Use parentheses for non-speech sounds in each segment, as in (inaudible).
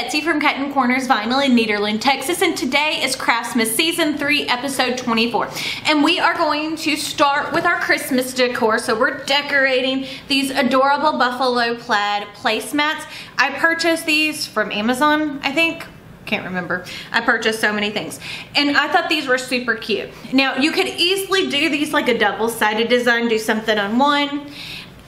Betsy from Cuttin Corners Vinyl in Nederland, Texas, and today is Craftmas Season 3, Episode 24. And we are going to start with our Christmas decor. So we're decorating these adorable buffalo plaid placemats. I purchased these from Amazon, I think can't remember. I purchased so many things. And I thought these were super cute. Now, you could easily do these like a double-sided design, do something on one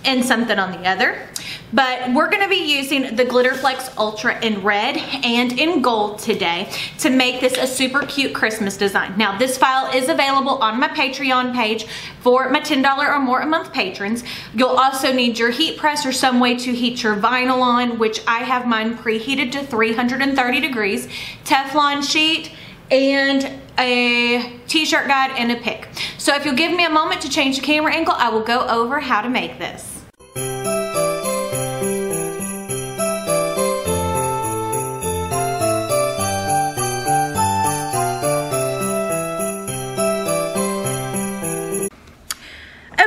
and something on the other. But we're gonna be using the Glitterflex Ultra in red and in gold today to make this a super cute Christmas design. Now this file is available on my Patreon page for my $10 or more a month patrons. You'll also need your heat press or some way to heat your vinyl on, which I have mine preheated to 330 degrees, Teflon sheet, and a t-shirt guide and a pick. So if you'll give me a moment to change the camera angle, I will go over how to make this.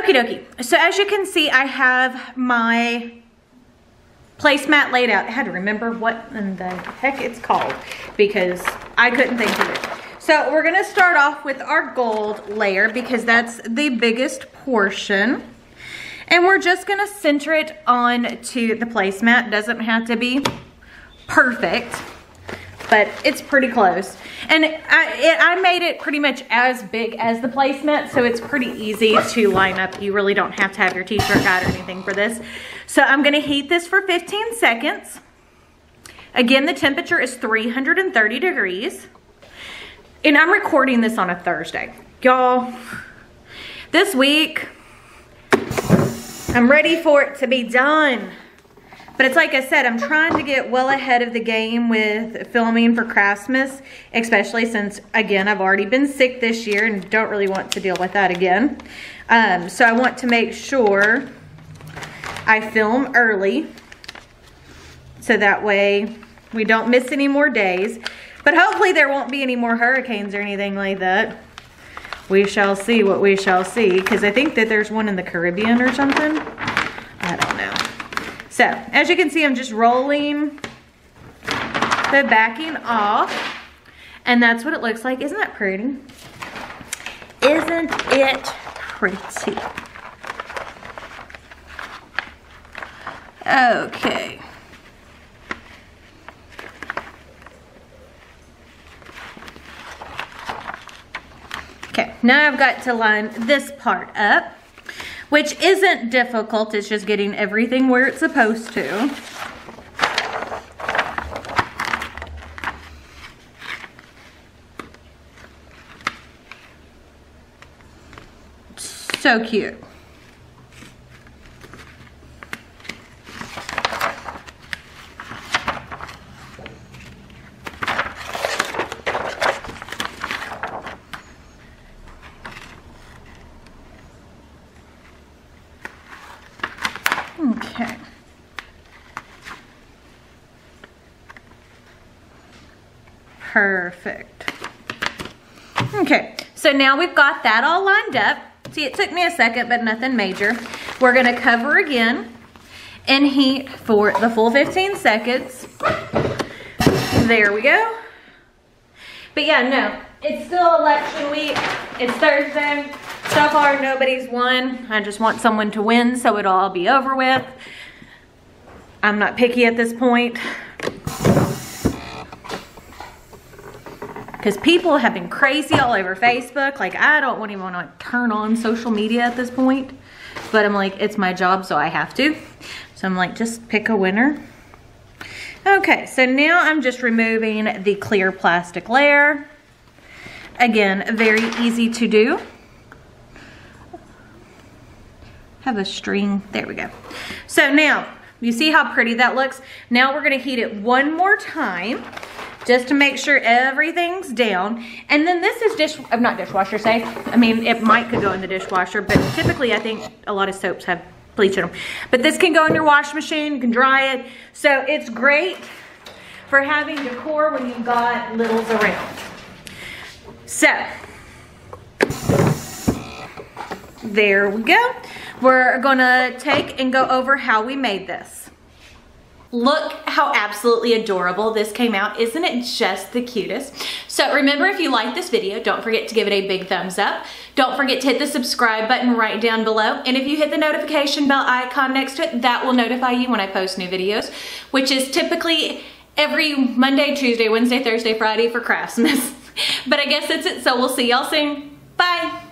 Okie dokie. So as you can see, I have my placemat laid out. I had to remember what in the heck it's called because I couldn't think of it. So we're gonna start off with our gold layer because that's the biggest portion. And we're just gonna center it onto the placemat. Doesn't have to be perfect but it's pretty close. And I, it, I made it pretty much as big as the placemat, so it's pretty easy to line up. You really don't have to have your t-shirt guide or anything for this. So I'm gonna heat this for 15 seconds. Again, the temperature is 330 degrees. And I'm recording this on a Thursday. Y'all, this week, I'm ready for it to be done. But it's like I said, I'm trying to get well ahead of the game with filming for Christmas, especially since, again, I've already been sick this year and don't really want to deal with that again. Um, so I want to make sure I film early so that way we don't miss any more days. But hopefully there won't be any more hurricanes or anything like that. We shall see what we shall see because I think that there's one in the Caribbean or something. I don't know. So as you can see, I'm just rolling the backing off and that's what it looks like. Isn't that pretty? Isn't it pretty? Okay. Okay, now I've got to line this part up which isn't difficult. It's just getting everything where it's supposed to. So cute. Okay. Perfect. Okay, so now we've got that all lined up. See, it took me a second, but nothing major. We're gonna cover again and heat for the full 15 seconds. There we go. But yeah, no, it's still election week. It's Thursday. So far, nobody's won. I just want someone to win so it'll all be over with. I'm not picky at this point. Because people have been crazy all over Facebook. Like, I don't even want to turn on social media at this point. But I'm like, it's my job, so I have to. So I'm like, just pick a winner. Okay, so now I'm just removing the clear plastic layer. Again, very easy to do have a string. There we go. So now, you see how pretty that looks? Now we're gonna heat it one more time just to make sure everything's down. And then this is dish, I'm uh, not dishwasher safe. I mean, it might could go in the dishwasher, but typically I think a lot of soaps have bleach in them. But this can go in your wash machine, you can dry it. So it's great for having decor when you've got littles around. So, there we go. We're gonna take and go over how we made this. Look how absolutely adorable this came out. Isn't it just the cutest? So remember, if you like this video, don't forget to give it a big thumbs up. Don't forget to hit the subscribe button right down below. And if you hit the notification bell icon next to it, that will notify you when I post new videos, which is typically every Monday, Tuesday, Wednesday, Thursday, Friday for Craftmas. (laughs) but I guess that's it. So we'll see y'all soon. Bye.